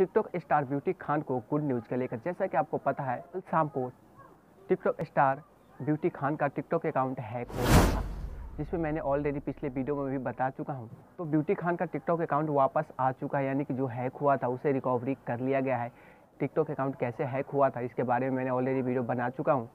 TikTok star beauty Khan को good news के लेकर, जैसा कि आपको पता है, कल शाम को टिकटॉक स्टार ब्यूटी खान का टिकटॉक अकाउंट हैक हो गया था, जिसमें मैंने ऑलरेडी पिछले वीडियो में भी बता चुका हूँ। तो ब्यूटी खान का टिकटॉक अकाउंट वापस आ चुका है, यानी कि जो हैक हुआ था, उसे रिकवरी कर लिया गया है। टिकटॉक अकाउंट कैसे हैक हुआ था, इसके बारे में मैंने ऑलरेडी वीडियो बना चुका हूँ।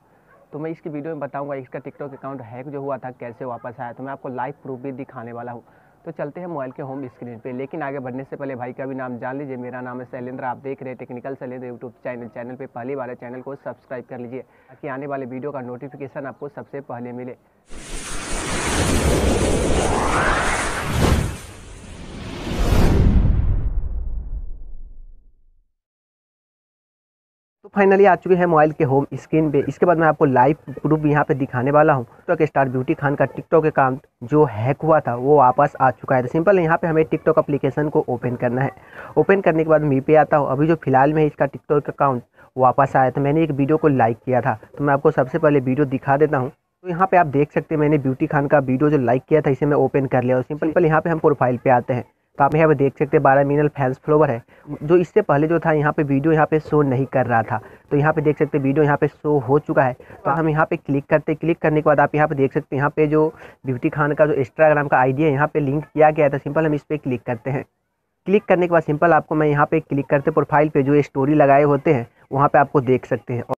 तो मैं इसकी वीडियो में बताऊँगा, इसका टिकटॉक अकाउंट हैक जो हुआ था, कैसे वापस आया। तो मैं आपको लाइव प्रूफ भी दिखाने वाला हूँ। तो चलते हैं मोबाइल के होम स्क्रीन पे। लेकिन आगे बढ़ने से पहले भाई का भी नाम जान लीजिए। मेरा नाम है शैलेंद्र। आप देख रहे हैं technical Shailendra YouTube channel. Channel पे पहली बार चैनल को सब्सक्राइब कर लीजिए ताकि आने वाले वीडियो का नोटिफिकेशन आपको सबसे पहले मिले। तो फाइनली आ चुके हैं मोबाइल के होम स्क्रीन पे। इसके बाद मैं आपको लाइव प्रूफ यहाँ पे दिखाने वाला हूँ। टिकटॉक स्टार ब्यूटी खान का टिकटॉक अकाउंट जो हैक हुआ था, वो वापस आ चुका है। तो सिंपल यहाँ पे हमें टिकटॉक एप्लीकेशन को ओपन करना है। ओपन करने के बाद मी पे आता हूँ। अभी जो फ़िलहाल में इसका टिकटॉक अकाउंट वापस आया था, मैंने एक वीडियो को लाइक किया था। तो मैं आपको सबसे पहले वीडियो दिखा देता हूँ। तो यहाँ पे आप देख सकते हैं, मैंने ब्यूटी खान का वीडियो जो लाइक किया था, इसे मैं ओपन कर लिया। और सिंपल यहाँ पे हम प्रोफ़ाइल पे आते हैं। तो आप यहाँ पे देख सकते हैं बारह मिनल फैंस फ्लोवर है जो इससे पहले जो था यहाँ पे वीडियो यहाँ पे शो नहीं कर रहा था तो यहाँ पे देख सकते हैं वीडियो यहाँ पे शो हो चुका है तो हम यहाँ पे क्लिक करते हैं क्लिक करने के बाद आप यहाँ पे देख सकते हैं यहाँ पे जो ब्यूटी खान का जो इंस्टाग्राम का आईडी है यहाँ पे लिंक किया गया था सिंपल हम इस पर क्लिक करते हैं क्लिक करने के बाद सिंपल आपको मैं यहाँ पे क्लिक करते प्रोफ़ाइल पे जो स्टोरी लगाए होते हैं वहाँ पे आपको देख सकते हैं